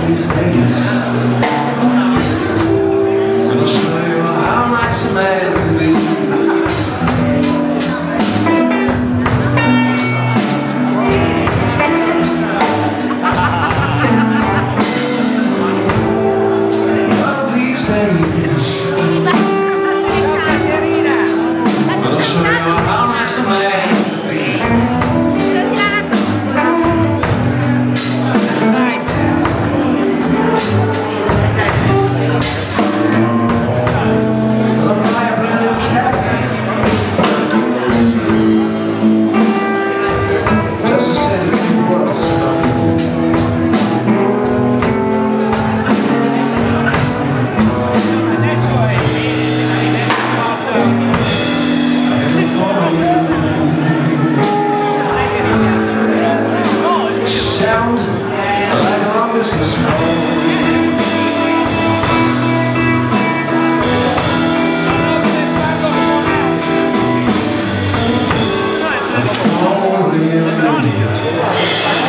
these things. Christmas morning. Morning.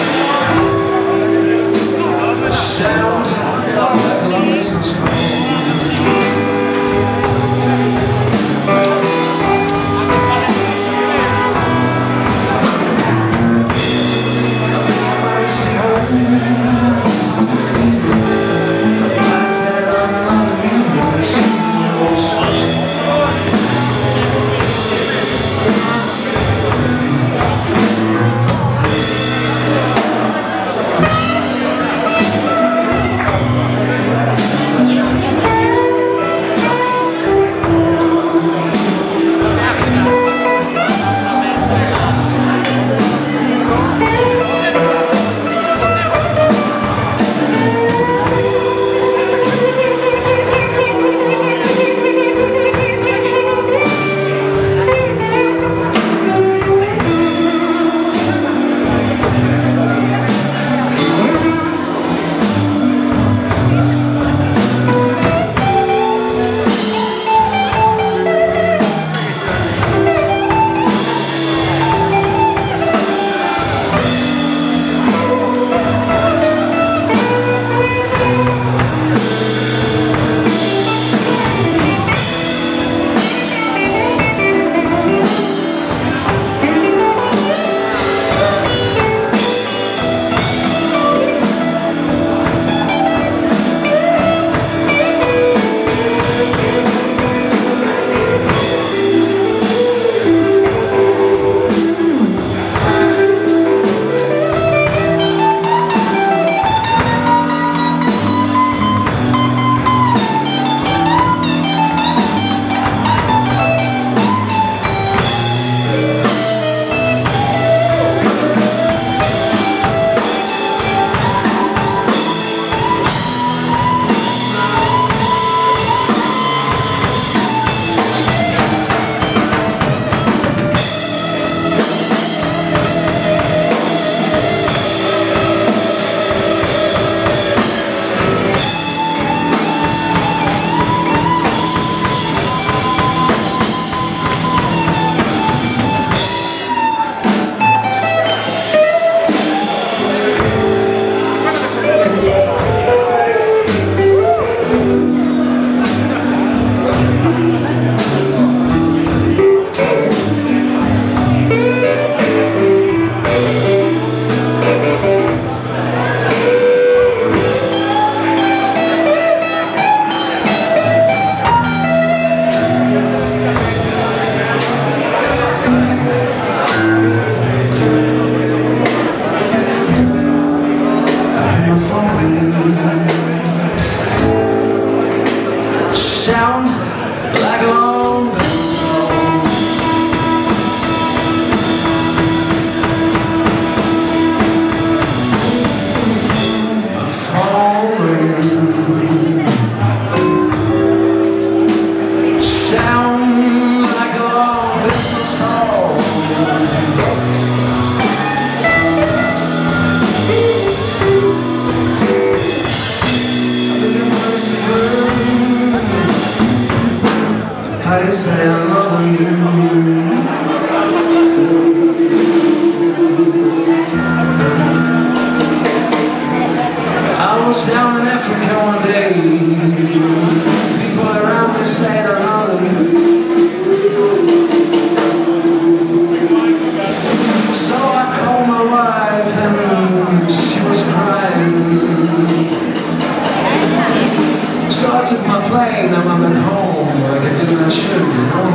Know.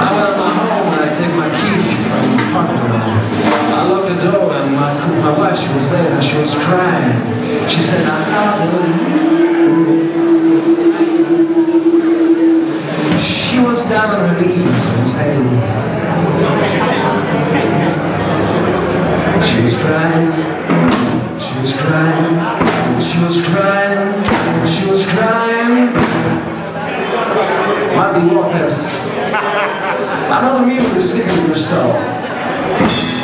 I went my home and I take my key from the parking lot. I locked the door and my, my wife, she was there and she was crying. She said, I love you. She was down on her knees and saying, Waters. Another mule is sticking in the stall.